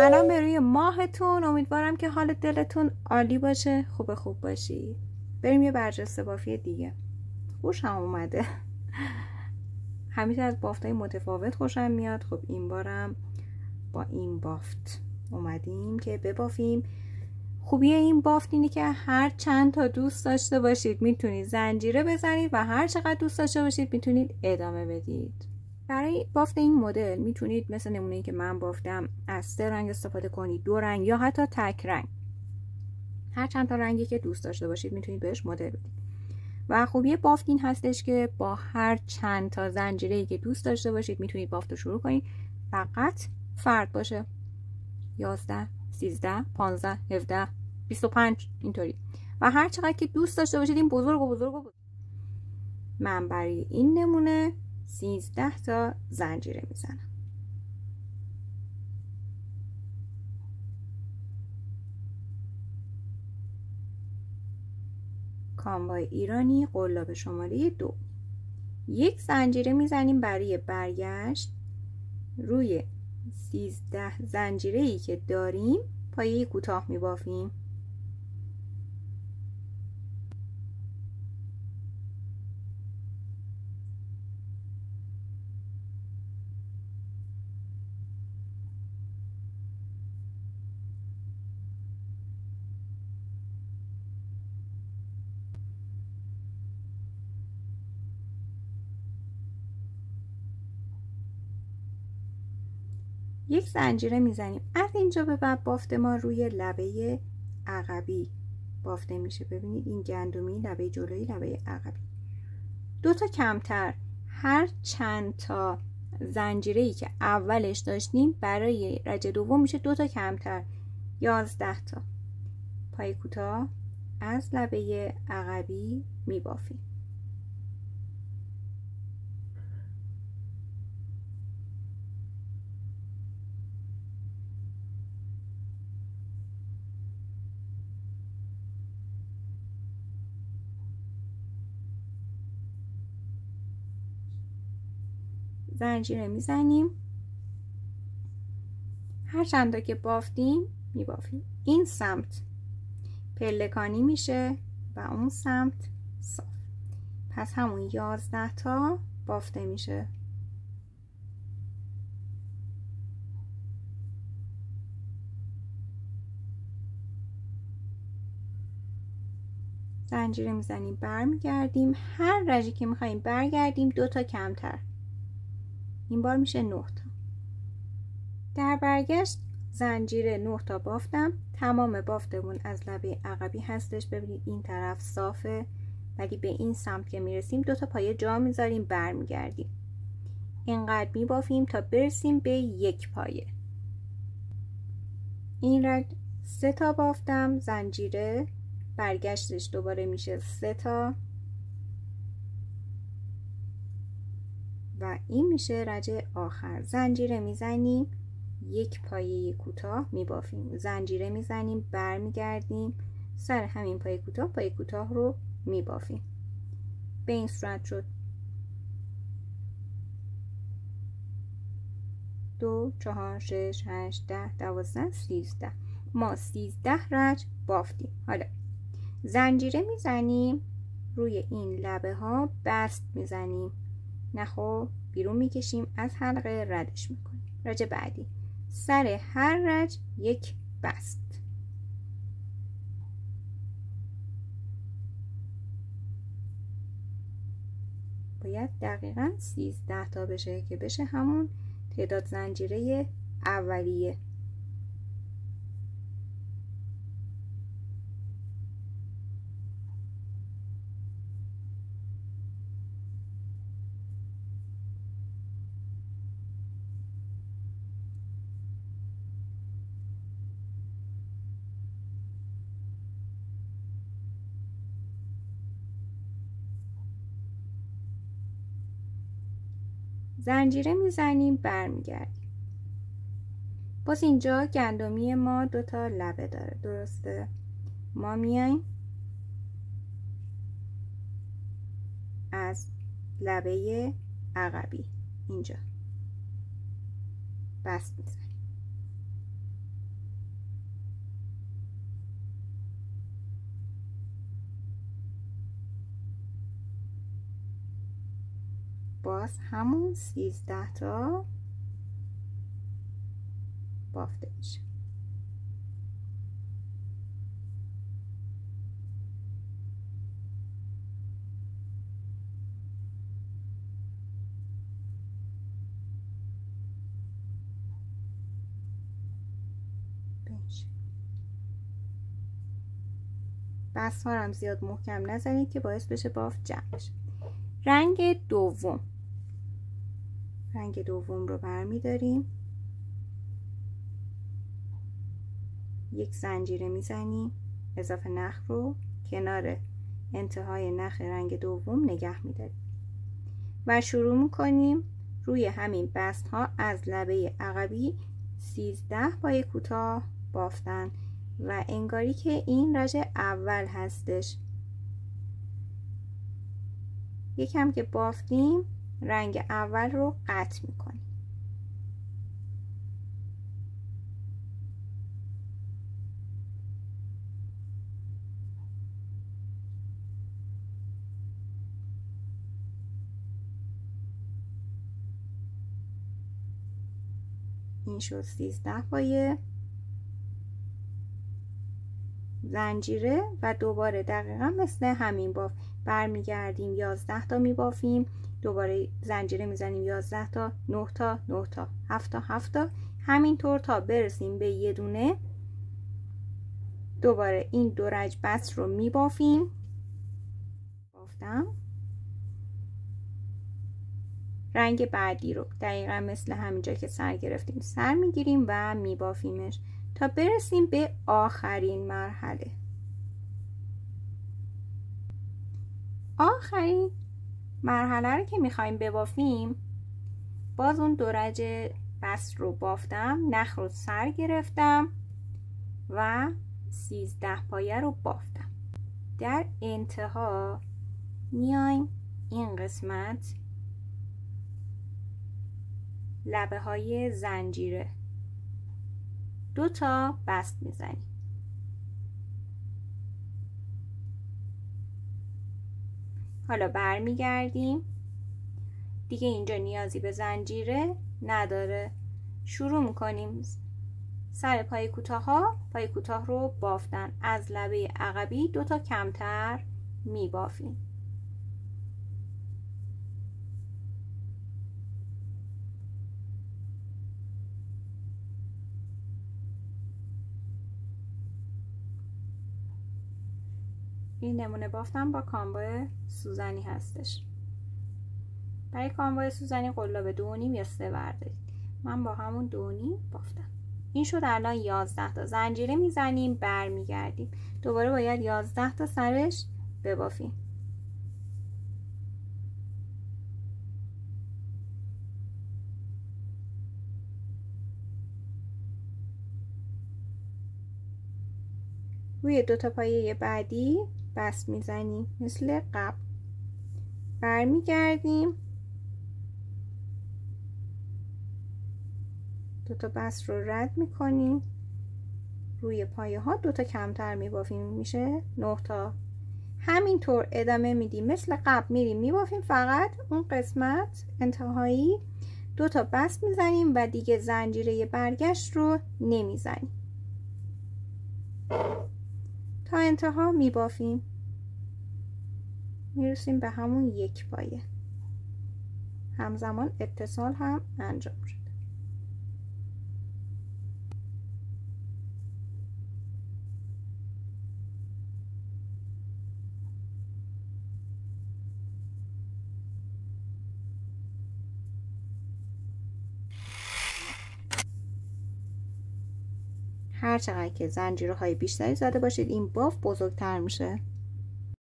سلام به روی ماهتون. امیدوارم که حال دلتون عالی باشه خوب خوب باشی. بریم یه برجسته بافی دیگه. خوشم اومده. همیشه از های متفاوت خوشم میاد. خب این بارم با این بافت اومدیم که ببافیم. خوبی این بافت اینه که هر چند تا دوست داشته باشید می‌تونید زنجیره بزنید و هر چقدر دوست داشته باشید می‌تونید ادامه بدید. برای بافت این مدل می‌تونید مثل نمونه که من بافتم از سه رنگ استفاده کنید دو رنگ یا حتی تک رنگ. هر چند تا رنگی که دوست داشته باشید می‌تونید بهش مدل بدید. و خوبی بافت این هستش که با هر چند تا زنجیره ای که دوست داشته باشید می‌تونید بافت رو شروع کنید. فقط فرد باشه. 11 13 15 17 25 اینطوری. و هر چقدر که دوست داشته باشید این بزرگ و بزرگ و بزرگ. من برای این نمونه 13 تا زنجیره می‌زنم. کاموای ایرانی قلاب شماره دو. یک زنجیره می‌زنیم برای برگشت. روی 13 زنجیره ای که داریم پایه کوتاه میبافیم. یک زنجیره می‌زنیم. از اینجا به بعد بافت ما روی لبه عقبی بافته میشه. ببینید این گندمی لبه جلویی لبه عقبی. دو تا کمتر. هر چند تا زنجیره ای که اولش داشتیم برای رجه دوم میشه دو تا کمتر. یازده تا. پای کوتاه از لبه عقبی میبافیم. زنجیره می‌زنیم. هر چند که بافتیم میبافیم. این سمت پلکانی میشه و اون سمت صاف. پس همون یازده تا بافته میشه. زنجیره می‌زنیم برمیگردیم. هر رجی که میخواییم برگردیم دو تا کمتر. این بار میشه 9 تا. در برگشت زنجیره 9 تا بافتم. تمام بافتمون از لبه عقبی هستش. ببینید این طرف صافه. ولی به این سمت که می‌رسیم دو تا پایه جا می‌ذاریم برمیگردیم. اینقدر میبافیم تا برسیم به یک پایه. این رگ سه تا بافتم. زنجیره برگشتش دوباره میشه سه تا و این میشه رجه آخر. زنجیره می‌زنیم یک پایه کوتاه میبافیم. زنجیره می‌زنیم برمیگردیم سر همین پایه کوتاه پایه کوتاه رو میبافیم. به این صورت شد. دو چهار شش هشت ده دوازده سیزده. ما سیزده رج بافتیم. حالا زنجیره می‌زنیم روی این لبه ها بست می‌زنیم. نخو بیرون می‌کشیم از حلقه ردش می‌کنیم. رج بعدی. سر هر رج یک بست. باید دقیقا سیزده تا بشه که بشه همون تعداد زنجیره اولیه. زنجیره می‌زنیم برمیگردیم. باز اینجا گندمی ما دوتا لبه داره. درسته؟ ما میایم از لبه عقبی. اینجا. بست می‌زنیم. باز همون سیزده تا بافته میشه. هم زیاد محکم نزنید که باعث بشه بافت جمع بشه رنگ دوم. رنگ دوم رو برمیداریم. یک زنجیره می‌زنیم. اضافه نخ رو کنار انتهای نخ رنگ دوم نگه میداریم. و شروع می‌کنیم روی همین بست ها از لبه عقبی 13 پای کوتاه بافتن و انگاری که این رژ اول هستش. یکم که بافتیم رنگ اول رو قطع می‌کنیم. این شد سیزده پایه. زنجیره و دوباره دقیقا مثل همین باف برمیگردیم 11 تا میبافیم. دوباره زنجیره می‌زنیم 11 تا 9 تا 9 تا 7 تا 7 تا. همینطور تا برسیم به یه دونه. دوباره این دو رج بس رو میبافیم. بافتم. رنگ بعدی رو دقیقا مثل همینجا که سر گرفتیم سر می‌گیریم و میبافیمش. تا برسیم به آخرین مرحله. آخرین مرحله رو که می‌خوایم ببافیم باز اون دورج بست رو بافتم نخ رو سر گرفتم و سیزده پایه رو بافتم. در انتها میایم این قسمت لبه های زنجیره. دو تا بست می‌زنیم حالا برمیگردیم. دیگه اینجا نیازی به زنجیره نداره. شروع می‌کنیم. سر پای کوتاه پای کوتاه رو بافتن. از لبه عقبی دو تا کمتر میبافیم. این نمونه بافتم با کامبای سوزنی هستش. برای کامبای سوزنی قلاب دو نیم یا سه بردارید من با همون دو نیم بافتم. این شد الان 11 تا. زنجیره می‌زنیم برمیگردیم. دوباره باید 11 تا سرش ببافیم. روی دو تا پایه بعدی بست می‌زنیم مثل قبل. برمیگردیم. دو تا بست رو رد می‌کنیم. روی پایه ها دو تا کمتر میبافیم. میشه نه تا. همینطور ادامه میدیم. مثل قبل میریم. میبافیم فقط اون قسمت انتهایی. دو تا بست می‌زنیم و دیگه زنجیره برگشت رو نمی‌زنیم. تا انتها میبافیم. می‌رسیم به همون یک پایه. همزمان اتصال هم انجام شد. هر که زنجیره های بیشتری زده باشید این باف بزرگتر میشه.